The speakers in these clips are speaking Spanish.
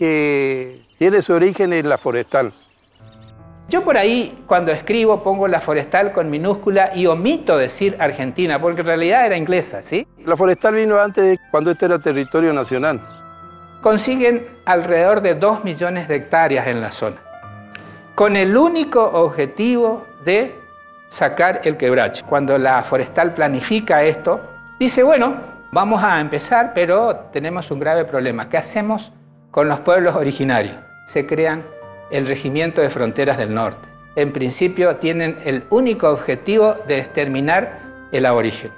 que tiene su origen en la forestal. Yo por ahí, cuando escribo, pongo la forestal con minúscula y omito decir Argentina, porque en realidad era inglesa, ¿sí? La forestal vino antes de cuando este era territorio nacional. Consiguen alrededor de 2 millones de hectáreas en la zona, con el único objetivo de sacar el quebracho. Cuando la forestal planifica esto, dice, bueno, vamos a empezar, pero tenemos un grave problema. ¿Qué hacemos con los pueblos originarios? Se crean el Regimiento de Fronteras del Norte. En principio tienen el único objetivo de exterminar el aborigen.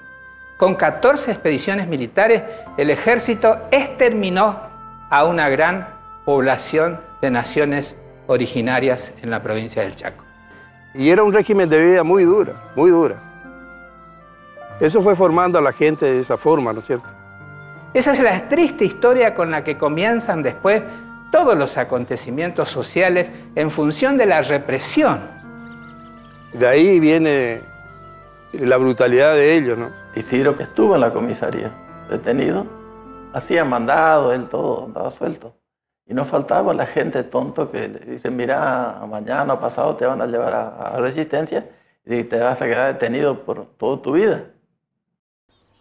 Con 14 expediciones militares, el ejército exterminó a una gran población de naciones originarias en la provincia del Chaco. Y era un régimen de vida muy dura, muy dura. Eso fue formando a la gente de esa forma, ¿no es cierto? Esa es la triste historia con la que comienzan después todos los acontecimientos sociales en función de la represión. De ahí viene la brutalidad de ellos, ¿no? Isidro que estuvo en la comisaría, detenido, hacía mandado, él todo, andaba suelto. Y no faltaba la gente tonto que le dice, mira, mañana o pasado te van a llevar a, resistencia y te vas a quedar detenido por toda tu vida.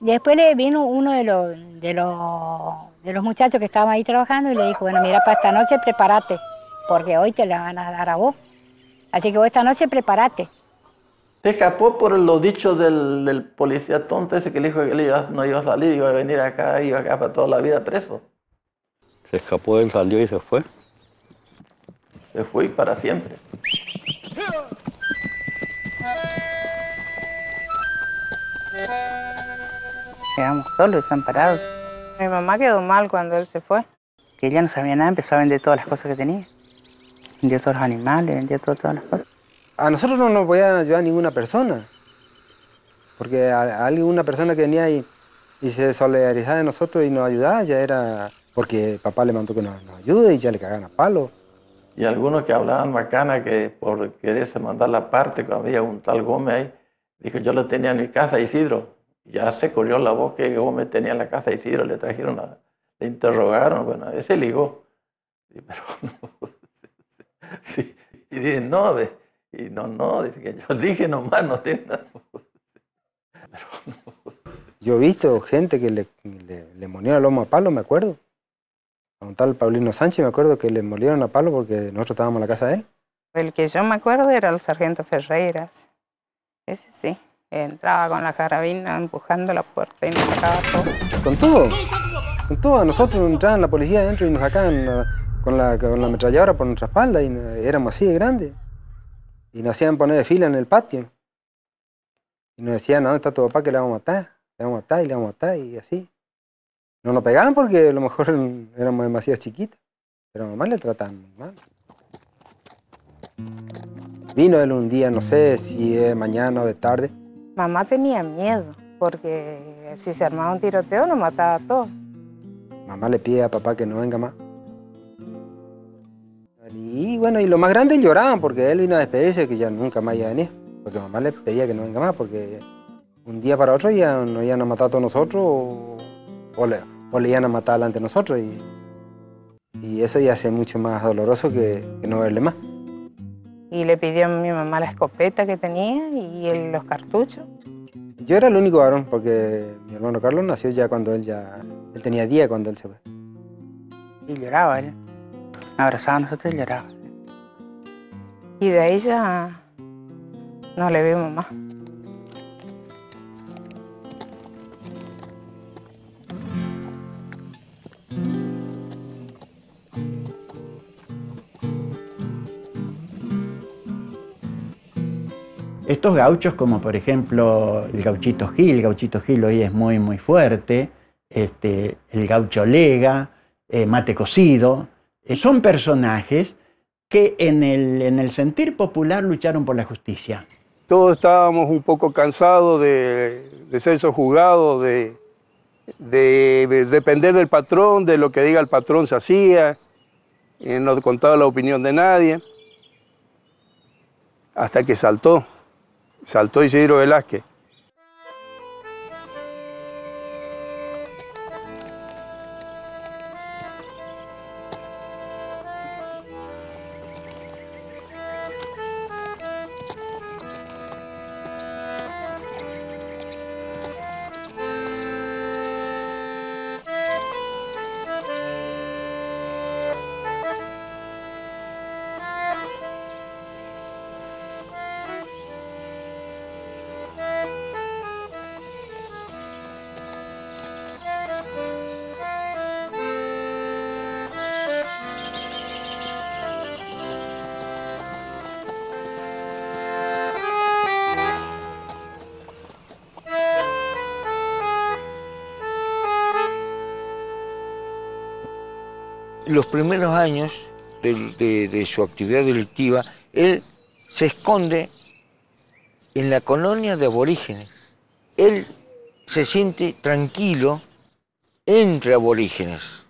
Después le vino uno de los, de los de los muchachos que estaban ahí trabajando y le dijo, bueno, mira, para esta noche prepárate, porque hoy te la van a dar a vos. Así que vos esta noche prepárate. Se escapó por lo dicho del, policía tonto ese que le dijo que él no iba a salir, iba a venir acá, iba acá para toda la vida preso. Se escapó, él salió y se fue. Se fue para siempre. Quedamos solos, desamparados. Mi mamá quedó mal cuando él se fue. Que ella no sabía nada, empezó a vender todas las cosas que tenía. Vendió todos los animales, vendió todas las cosas. A nosotros no nos podía ayudar ninguna persona. Porque a, alguna persona que venía y, y se solidarizaba de nosotros y nos ayudaba ya era porque papá le mandó que nos, ayude y ya le cagaban a palo. Y algunos que hablaban macana que por quererse mandar la parte, cuando había un tal Gómez ahí, dijo, yo lo tenía en mi casa, Isidro. Ya se corrió la voz que Gómez tenía en la casa de Isidro, le trajeron, le interrogaron, bueno, ese ligó. pero sí, y dije, no, y no, no, dice que yo dije nomás, no tiene nada. Yo he visto gente que le, le, le monían el lomo a palo, me acuerdo. A un tal Paulino Sánchez, me acuerdo que le molieron a palo porque nosotros estábamos en la casa de él. El que yo me acuerdo era el sargento Ferreiras. Ese sí. Entraba con la carabina empujando la puerta y nos sacaba todo. Con todo. Con todo. A nosotros entraban la policía adentro y nos sacaban con la, con la ametralladora por nuestra espalda y éramos así de grandes. Y nos hacían poner de fila en el patio. Y nos decían, ¿dónde está tu papá que le vamos a matar? Le vamos a matar y le vamos a matar y así. No nos pegaban porque a lo mejor éramos demasiado chiquitos. Pero mamá le trataban mal. Vino él un día, no sé si es mañana o de tarde, Mamá tenía miedo, porque si se armaba un tiroteo nos mataba a todos. Mamá le pide a papá que no venga más. Y bueno, y lo más grande lloraban porque él vino a despedirse que ya nunca más iba a venir. Porque mamá le pedía que no venga más porque un día para otro ya nos iban a matar a todos nosotros o, le, iban a matar delante de nosotros. Y, y eso ya hace mucho más doloroso que no verle más y le pidió a mi mamá la escopeta que tenía y los cartuchos. Yo era el único varón porque mi hermano Carlos nació ya cuando él ya, él tenía día cuando él se fue. Y lloraba él, abrazaba a nosotros y lloraba. Y de ahí ya no le vimos más. Estos gauchos, como por ejemplo el gauchito Gil, el gauchito Gil hoy es muy, muy fuerte, este, el gaucho Lega, eh, Mate Cocido, eh, son personajes que en el, en el sentir popular lucharon por la justicia. Todos estábamos un poco cansados de, ser sojuzgados, de, de, depender del patrón, de lo que diga el patrón se hacía, y no contaba la opinión de nadie, hasta que saltó saltó Isidro Velázquez. Los primeros años de, de su actividad delictiva, él se esconde en la colonia de aborígenes. Él se siente tranquilo entre aborígenes.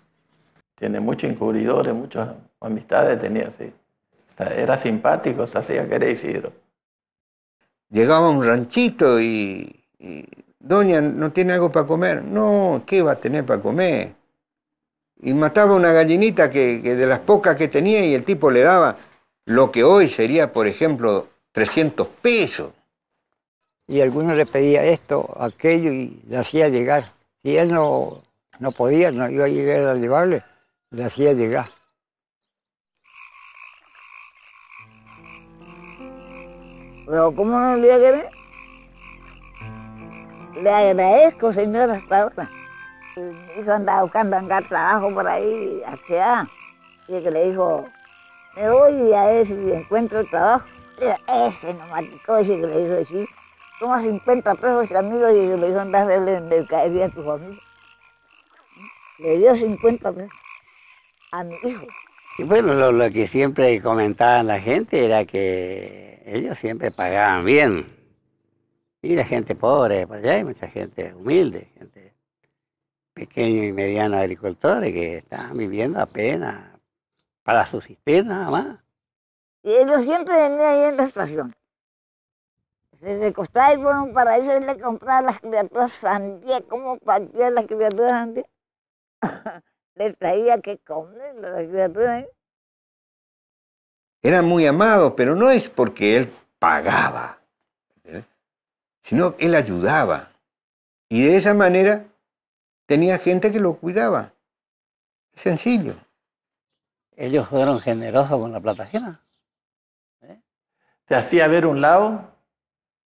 Tiene muchos encubridores, muchas amistades tenía así. era simpático, se hacía querer Isidro. Llegaba a un ranchito y, Doña, ¿no tiene algo para comer? No, ¿qué va a tener para comer? Y mataba una gallinita que, que de las pocas que tenía y el tipo le daba lo que hoy sería, por ejemplo, 300 pesos. Y alguno le pedía esto, aquello y le hacía llegar. Si él no, no podía, no iba a llegar a llevarle, le hacía llegar. Pero ¿cómo no le agradezco? Le agradezco, señora, hasta ahora. Hijo andaba buscando trabajo por ahí, hacia y que le dijo, me voy y a ver si encuentro trabajo. Ese nomático ese que le dijo así, toma 50 pesos el amigo y le dijo andar de el caería a tu familia. Le dio 50 pesos a mi hijo. Y bueno, lo, lo, que siempre comentaban la gente era que ellos siempre pagaban bien. Y la gente pobre, pues allá hay mucha gente humilde, gente pequeño y mediano agricultores que estaban viviendo apenas para subsistir nada más. Y ellos siempre venían ahí en la estación. Desde Costa y por un paraíso le compraba las criaturas sandía, como partía las criaturas sandía. le traía que comer las criaturas. Era muy amado, pero no es porque él pagaba, sino él ayudaba. Y de esa manera tenía gente que lo cuidaba. Sencillo ellos fueron generosos con la plata ajena. ¿Eh? Te hacía ver un lado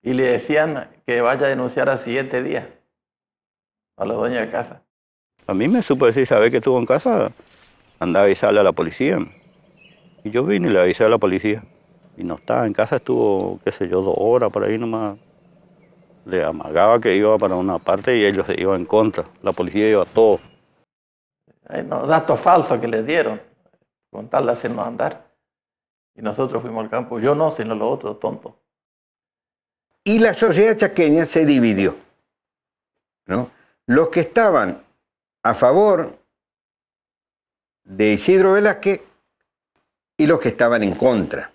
y le decían que vaya a denunciar al siguiente día a la dueña de casa. A mí me supo decir, saber que estuvo en casa, andaba a avisarle a la policía. Y yo vine y le avisé a la policía. Y no estaba en casa, estuvo, qué sé yo, dos horas por ahí nomás. Le amagaba que iba para una parte y ellos se iban en contra. La policía iba a todo. Hay unos datos falsos que les dieron con tal de hacernos andar. Y nosotros fuimos al campo, yo no, sino los otros tontos. Y la sociedad chaqueña se dividió. ¿no? Los que estaban a favor de Isidro Velázquez y los que estaban en contra.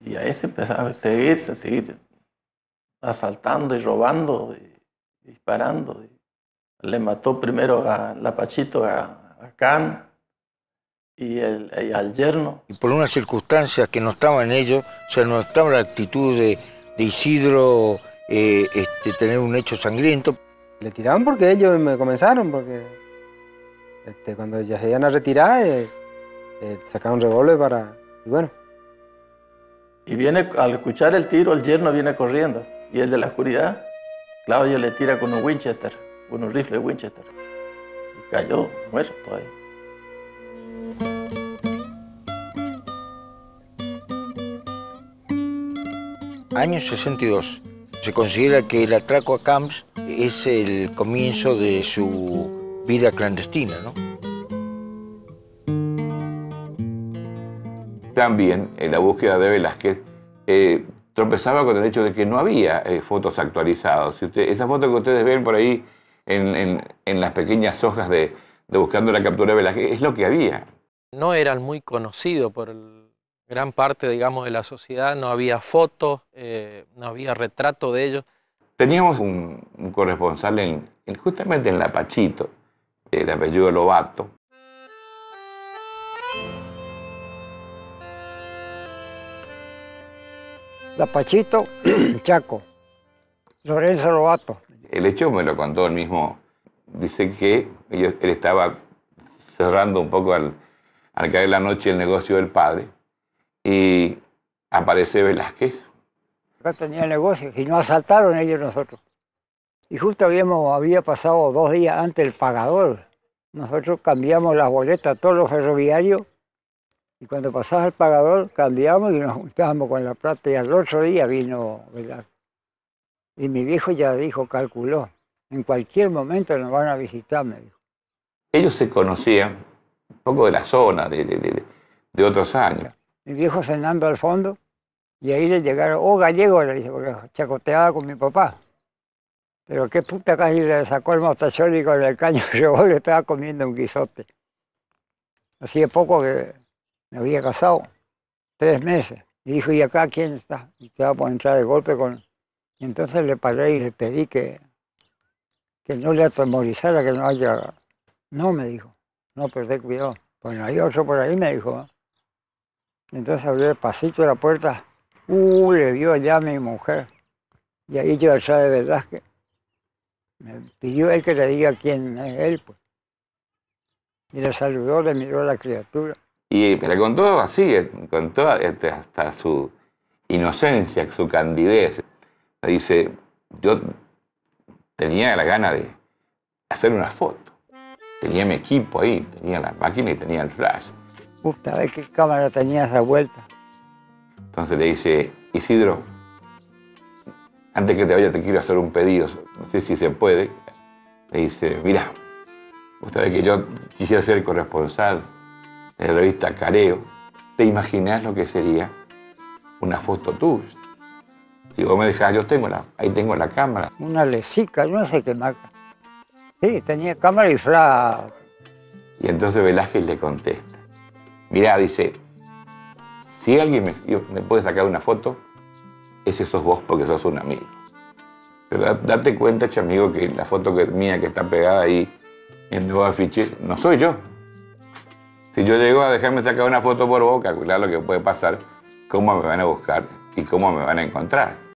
Y ahí se empezaba a seguir, a seguir asaltando y robando, y disparando. Le mató primero a Lapachito, a, a Can, y, el, al yerno. Y por una circunstancia que no estaba en ello, o sea, no estaba la actitud de, Isidro eh, este, tener un hecho sangriento. Le tiraban porque ellos me comenzaron, porque este, cuando ya se iban a retirar, eh, eh, sacaban un revólver para... Y bueno. Y viene, al escuchar el tiro, el yerno viene corriendo. Y el de la oscuridad, Claudio le tira con un Winchester, con un rifle Winchester. Y cayó muerto ahí. Año 62. Se considera que el atraco a Camps es el comienzo de su vida clandestina, ¿no? También en la búsqueda de Velázquez eh, tropezaba con el hecho de que no había eh, fotos actualizadas. esa foto que ustedes ven por ahí en, las pequeñas hojas de, de, Buscando la captura de Velázquez es lo que había. No eran muy conocidos por el gran parte, digamos, de la sociedad, no había fotos, eh, no había retrato de ellos. Teníamos un, corresponsal en, justamente en La Pachito, de apellido Lobato. La Pachito, Chaco, Lorenzo Lobato. El hecho me lo contó él mismo. Dice que él estaba cerrando un poco al, al caer la noche el negocio del padre y aparece Velázquez. Acá tenía el negocio y no asaltaron ellos nosotros. Y justo habíamos, había pasado dos días antes el pagador. Nosotros cambiamos las boletas a todos los ferroviarios y cuando pasaba el pagador cambiamos y nos juntábamos con la plata y al otro día vino Velázquez. Y mi viejo ya dijo, calculó, en cualquier momento nos van a visitar, me dijo. Ellos se conocían poco de la zona, de, de- de- de otros años. Mi viejo cenando al fondo y ahí le llegaron, oh gallego, le dice, porque chacoteaba con mi papá. Pero qué puta casi le sacó el mostachol y con el caño llevó le estaba comiendo un guisote. Hacía poco que me había casado, tres meses. Y dijo, ¿y acá quién está? Y estaba por entrar de golpe con... Y entonces le paré y le pedí que, que no le atemorizara, que no haya... No, me dijo, no, pero ten cuidado. Bueno, hay otro por ahí, me dijo. Entonces abrió el pasito de la puerta. Uh, le vio allá a mi mujer. Y ahí yo allá de verdad que me pidió él que le diga quién es él, pues. Y le saludó, le miró a la criatura. Y le contó así, eh, con toda este, hasta su inocencia, su candidez. Le dice, yo tenía la gana de hacer una foto. Tenía mi equipo ahí, tenía la máquina y tenía el flash. Puta, ver qué cámara tenía esa vuelta. Entonces le dice, Isidro, antes que te vaya te quiero hacer un pedido, no sé si se puede. Le dice, mira, vos sabés que yo quisiera ser corresponsal de la revista Careo. ¿Te imaginás lo que sería una foto tuya? Si vos me dejás, yo tengo la, ahí tengo la cámara. Una lesica, yo no sé qué marca. Sí, tenía cámara y flash. Y entonces Velázquez le contesta, mirá, dice, si alguien me, puede sacar una foto, ese sos vos porque sos un amigo. Pero da- date cuenta, che amigo, que la foto que, mía que está pegada ahí en nuevo afiche, no soy yo. Si yo llego a dejarme sacar una foto por vos, calcular lo que puede pasar, cómo me van a buscar y cómo me van a encontrar.